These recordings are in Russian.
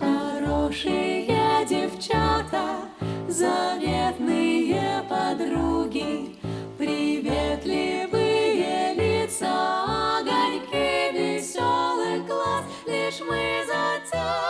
Хорошие девчата, заветные подруги, приветливые лица, огоньки веселых глаз, лишь мы затем.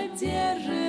поддержит.